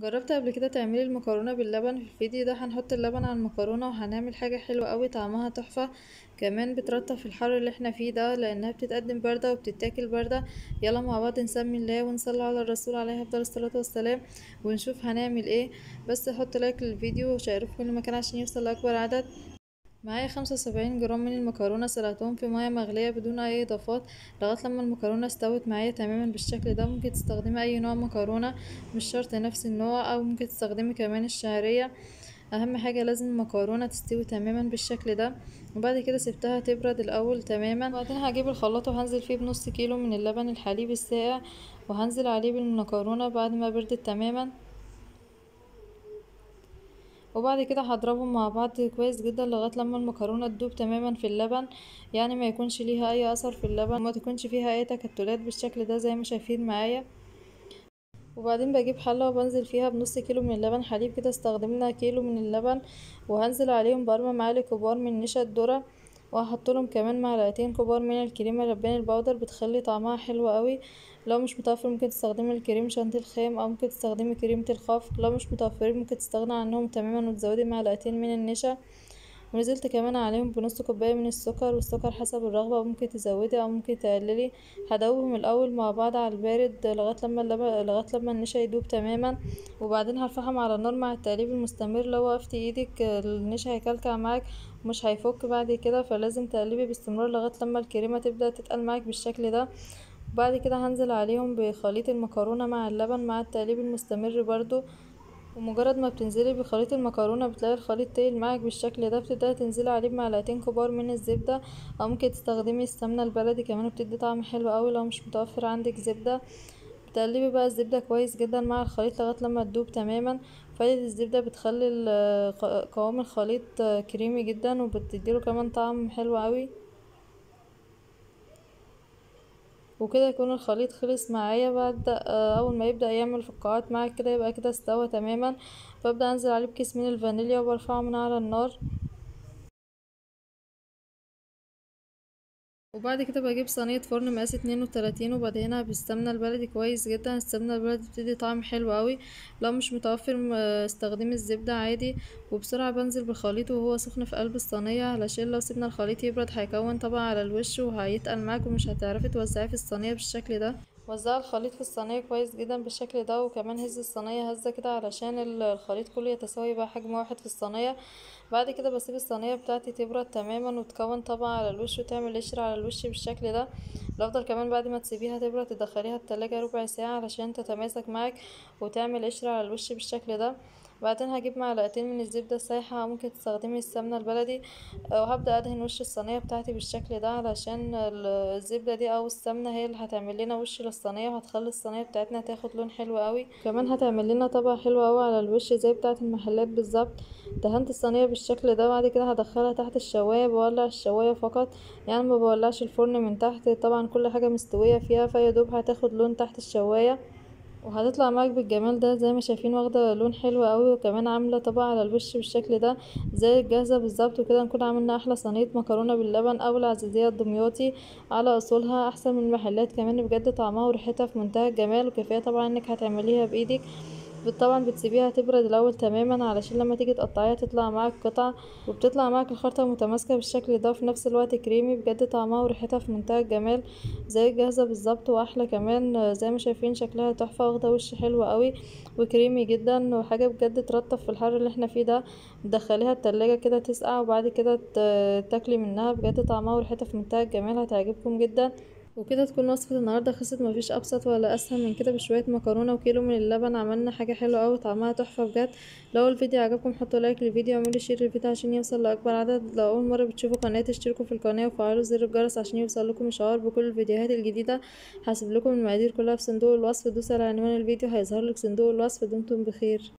جربت قبل كده تعملي المكرونة باللبن في الفيديو ده؟ هنحط اللبن على المكرونة وهنعمل حاجة حلوة اوي طعمها تحفة. كمان بترطب في الحر اللي إحنا فيه ده لأنها بتتقدم باردة وبتتاكل باردة. يلا مع بعض نسمي الله ونصلي على الرسول عليه أفضل الصلاة والسلام ونشوف هنعمل إيه. بس حط like للفيديو وشيره في كل مكان عشان يوصل لأكبر عدد. معايا خمسة وسبعين جرام من المكرونة سلقتهم في مية مغلية بدون أي إضافات لغاية لما المكرونة استوت معايا تماما بالشكل ده. ممكن تستخدمي أي نوع مكرونة مش شرط نفس النوع أو ممكن تستخدمي كمان الشعرية. أهم حاجة لازم المكرونة تستوي تماما بالشكل ده. وبعد كده سبتها تبرد الأول تماما. وبعدين هجيب الخلاط وهنزل فيه بنص كيلو من اللبن الحليب الساقع وهنزل عليه بالمكرونة بعد ما بردت تماما. وبعد كده هضربهم مع بعض كويس جدا لغاية لما المكرونة تدوب تماما في اللبن. يعني ما يكونش ليها أي أثر في اللبن وما تكونش فيها أي تكتلات بالشكل ده زي ما شايفين معايا. وبعدين بجيب حلة وبنزل فيها بنص كيلو من اللبن حليب كده استخدمنا كيلو من اللبن وهنزل عليهم باربع معالق كبار من نشا الذرة. وهحط لهم كمان معلقتين كبار من الكريمه اللباني البودر بتخلي طعمها حلو قوي. لو مش متوفر ممكن تستخدمي الكريم شانتيه الخام أو ممكن تستخدمي كريمه الخفق لو مش متوفرين ممكن تستغنى عنهم تماما وتزودي معلقتين من النشا. ونزلت كمان عليهم بنص كوباية من السكر والسكر حسب الرغبة ممكن تزودي أو ممكن تقللي. هدوبهم الأول مع بعض على البارد لغاية لما اللبن لغاية لما النشا يدوب تماما. وبعدين هرفعهم على النار مع التقليب المستمر لو وقفتي إيدك النشا هيكلكع معاك ومش هيفك بعد كده فلازم تقلبي باستمرار لغاية لما الكريمة تبدأ تتقل معاك بالشكل ده. بعد كده هنزل عليهم بخليط المكرونة مع اللبن مع التقليب المستمر برضو. ومجرد ما بتنزلي بخليط المكرونة بتلاقي الخليط تقل معاك بالشكل ده بتبدأي تنزلي عليه بمعلقتين كبار من الزبدة أو ممكن تستخدمي السمنة البلدي كمان بتدي طعم حلو قوي لو مش متوفر عندك زبدة. بتقلبي بقى الزبدة كويس جدا مع الخليط لغاية لما تدوب تماما. فايدة الزبدة بتخلي قوام الخليط كريمي جدا وبتديله كمان طعم حلو قوي وكده يكون الخليط خلص معايا بعد أول ما يبدأ يعمل فقاعات معاك كده يبقى كده استوى تماما. ببدا أنزل عليه بكيس من الفانيليا وبرفعه من على النار. وبعد كده بجيب صينية فرن مقاس اتنين وتلاتين وبدهنها بالسمنة البلدي كويس جدا. السمنة البلدي بتدي طعم حلو قوي. لو مش متوفر استخدمي الزبدة عادي. وبسرعة بنزل بالخليط وهو سخن في قلب الصينية. علشان لو سيبنا الخليط يبرد هيكون طبقة على الوش وهيتقل معاك ومش هتعرفي توزعيه في الصينية بالشكل ده. وزع الخليط في الصينية كويس جدا بالشكل ده وكمان هز الصينية هزة كده علشان الخليط كله يتساوي يبقى حجم واحد في الصينية. بعد كده بسيب الصينية بتاعتي تبرد تماما وتكون طبقة على الوش وتعمل قشرة على الوش بالشكل ده. الافضل كمان بعد ما تسيبيها تبرد تدخليها التلاجة ربع ساعة علشان تتماسك معاك وتعمل قشرة على الوش بالشكل ده. بعدين هجيب معلقتين من الزبدة السايحة ممكن تستخدمي السمنة البلدي. وهبدأ أدهن وش الصينية بتاعتي بالشكل ده علشان الزبدة دي أو السمنة هي اللي هتعمل لنا وش للصينية وهتخلي الصينية بتاعتنا تاخد لون حلو قوي. كمان هتعمل لنا طبقة حلوة قوي على الوش زي بتاعة المحلات بالظبط. دهنت الصينية بالشكل ده بعد كده هدخلها تحت الشواية بولع الشواية فقط. يعني ما بولعش الفرن من تحت طبعا كل حاجة مستوية فيها فيدوب هتاخد لون تحت الشواية. وهتطلع معاك بالجمال ده زي ما شايفين واخدة لون حلو قوي وكمان عاملة طبقه على الوش بالشكل ده زي الجاهزة بالظبط وكده. نكون عملنا أحلى صينية مكرونة باللبن أو العزيزية الدمياطي على أصولها أحسن من المحلات. كمان بجد طعمها وريحتها في منتهى الجمال وكفاية طبعا إنك هتعمليها بإيدك. طبعا بتسيبيها تبرد الأول تماما علشان لما تيجي تقطعيها تطلع معاك قطع وبتطلع معاك الخرطة متماسكة بالشكل ده وفي نفس الوقت كريمي بجد طعمها وريحتها في منتهى الجمال زي الجاهزة بالظبط وأحلى كمان زي ما شايفين شكلها تحفة واخدة وش حلو قوي وكريمي جدا وحاجة بجد ترطب في الحر اللي إحنا فيه ده تدخليها التلاجة كده تسقع وبعد كده تاكلي منها بجد طعمها وريحتها في منتهى الجمال هتعجبكم جدا. وكده تكون وصفة النهاردة خلصت مفيش أبسط ولا أسهل من كده بشوية مكرونة وكيلو من اللبن عملنا حاجة حلوة أوي طعمها تحفة بجد. لو الفيديو عجبكم حطوا like للفيديو واعملوا share للفيديو عشان يوصل لأكبر عدد. لو أول مرة بتشوفوا قناتي اشتركوا في القناة وفعلوا زر الجرس عشان يوصل لكم إشعار بكل الفيديوهات الجديدة. هسيب لكم المقادير كلها في صندوق الوصف دوسوا على عنوان الفيديو هيظهر لك صندوق الوصف دمتم بخير.